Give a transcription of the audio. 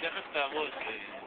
תכף תעמוד. אה,